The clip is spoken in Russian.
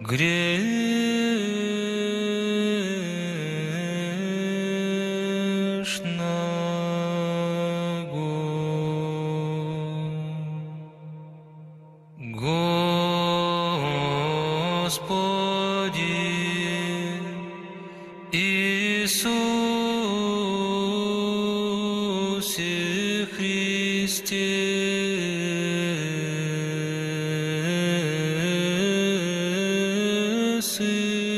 грешного. Господи Иисусе Христе, see.